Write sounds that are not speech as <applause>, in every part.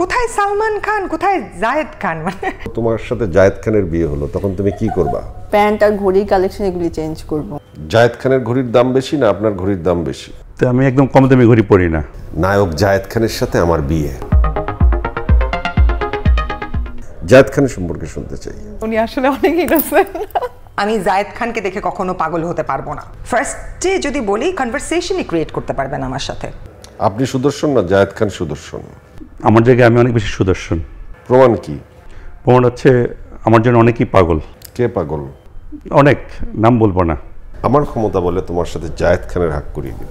কোথায় সালমান খান? কোথায় জায়েদ খান? মানে তোমার সাথে জায়েদ খানের বিয়ে হলো তখন তুমি কি করবা? প্যান্ট আর ঘড়ির কালেকশন এগুলি চেঞ্জ করব। জায়েদ খানের ঘড়ির দাম বেশি না আপনার ঘড়ির দাম বেশি? তো আমি একদম কম দামি ঘড়ি পরি না। নায়ক জায়েদ খানের সাথে আমার বিয়ে। জায়েদ খানের সম্পর্কে শুনতে চাই। উনি আসলে অনেক ইনোসেন্ট আমি জায়েদ খানকে দেখে কখনো পাগল হতে পারব না। ফার্স্টে যদি বলি কনভারসেশনই ক্রিয়েট করতে পারবেন আমার সাথে। আপনি সুদর্শন না জায়েদ খান সুদর্শন? আমার জায়গায় আমি অনেক বেশি সুদর্শন। প্রমাণ কি? প্রমাণ হচ্ছে আমার জন্য অনেকেই পাগল। কে পাগল? অনেক নাম বলব না। আমার ক্ষমতা বলে তোমার সাথে জায়েদ খানের হাক করিয়ে দিই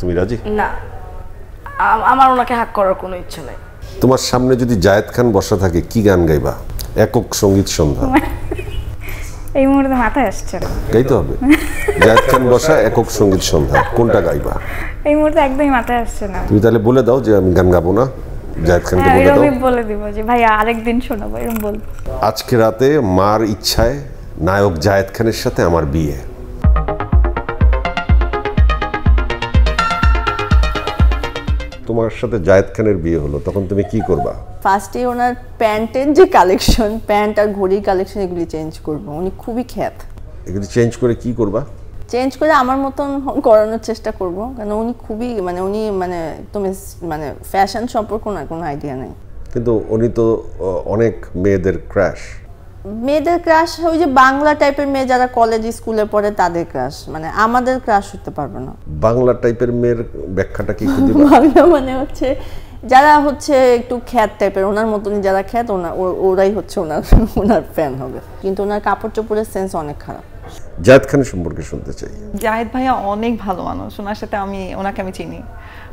তুমি রাজি? না আমার ওনাকে হাক করার কোনো ইচ্ছে নেই। তোমার সামনে যদি জায়েদ খান বসা থাকে কি গান গাইবা? একক সংগীত সন্ধ্যা। <laughs> এই মুহূর্তে মাথায় আসছে না। গাইতে হবে। জায়েদ খান বসা একক সংগীত সন্ধ্যা। কোনটা গাইবা? এই মুহূর্তে একদমই মাথায় আসছে না। তুমি তাহলে বলে দাও যে আমি গান গাবো না। জায়েদ খানকে হ্যাঁ বলে দাও। বলে দিব যে ভাই আরেকদিন শোনাবো এরকম বল আজকে রাতে মার ইচ্ছায় নায়ক জায়েদ খানের সাথে আমার বিয়ে। তোমার সাথে জায়েদ খানের বিয়ে হলো তখন তুমি কি করবা? ফার্স্টে ওনার প্যান্টের যে কালেকশন প্যান্ট আর ঘড়ির কালেকশন এগুলি চেঞ্জ করব। উনি খুবই খ্যাত। এগুলি চেঞ্জ করে কি করবা? চেঞ্জ করে আমার মতন করানোর চেষ্টা করব। কারণ উনি খুবই মানে উনি মানে তুমি মানে ফ্যাশন সম্পর্ক না কোনো আইডিয়া নেই। কিন্তু উনি তো অনেক মেয়েদের ক্র্যাশ মেয়েদের ক্রাশ ওই যে বাংলা টাইপের মেয়ে যারা কলেজ স্কুলে পড়ে তাদের ক্রাশ মানে আমাদের ক্রাশ হতে পারবে না। বাংলা টাইপের মেয়ের ব্যাখ্যাটা কি বাংলা মানে হচ্ছে যারা হচ্ছে একটু খ্যাত টাইপের ওনার মতনই যারা খ্যাত ওনার ও- ওরাই হচ্ছে ওনার <laughs> ওনার ফ্যান হবে। কিন্তু ওনার কাপড় চোপড়ের সেন্স অনেক খারাপ। জাহেদ খানের সম্পর্কে শুনতে চাই। জাহিদ ভাইয়া অনেক ভালো মানুষ। ওনার সাথে আমি ওনাকে আমি চিনি।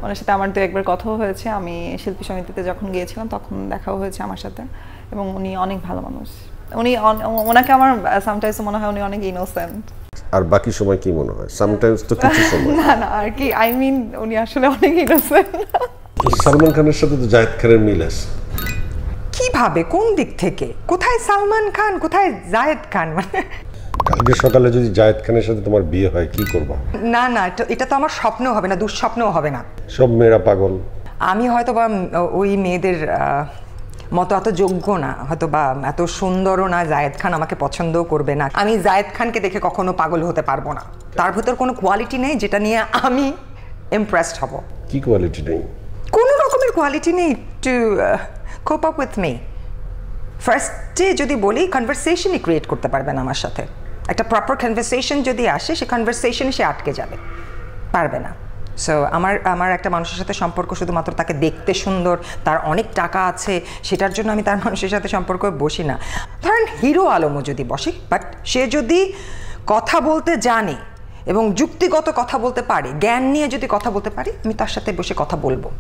ওনার সাথে আমার দু একবার কথাও হয়েছে। আমি শিল্পী সমিতিতে যখন গিয়েছিলাম তখন দেখাও হয়েছে আমার সাথে। এবং উনি অনেক ভালো মানুষ। উনি ওনাকে আমার সামটাইমস মনে হয় উনি অনেক ইনোসেন্ট আর বাকি সময় কি মনে হয়? সামটাইমস তো কিছু <laughs> সময়। না না আর কি আই মিন উনি আসলে অনেক ইনোসেন্ট সালমান খানের সাথে তো জায়েদ খানের মিল আছে। কীভাবে? কোন দিক থেকে? কোথায় সালমান খান? কোথায় জায়েদ খান? মানে কালকে সকালে যদি জায়েদ খানের সাথে তোমার বিয়ে হয় কি করবা? না না এটা- এটা তো আমার স্বপ্নও হবে না দুঃস্বপ্নও হবে না। সব মেয়েরা পাগল। আমি হয়তো বা ওই মেয়েদের আহ, মতো এত যোগ্য না হয়তো বা এত সুন্দরও না জায়েদ খান আমাকে পছন্দও করবে না। আমি জায়েদ খানকে দেখে কখনো পাগল হতে পারব না। তার ভেতর কোনো কোয়ালিটি নেই যেটা নিয়ে আমি ইমপ্রেসড হব। কি কোয়ালিটি নেই? কোয়ালিটি নেই to cope up with me ফার্স্টে যদি বলি কনভারসেশনই ক্রিয়েট করতে পারবেন আমার সাথে। একটা প্রপার কনভারসেশন যদি আসে, সে কনভারসেশনে সে আটকে যাবে। পারবে না। সো আমার আমার একটা মানুষের সাথে সম্পর্ক শুধুমাত্র তাকে দেখতে সুন্দর, তার অনেক টাকা আছে, সেটার জন্য আমি তার মানুষের সাথে সম্পর্ক বসি না। ধরেন, হিরো আলমও যদি বসে বাট সে যদি কথা বলতে জানে এবং যুক্তিগত কথা বলতে পারে, জ্ঞান নিয়ে যদি কথা বলতে পারে, আমি তার সাথে বসে কথা বলব।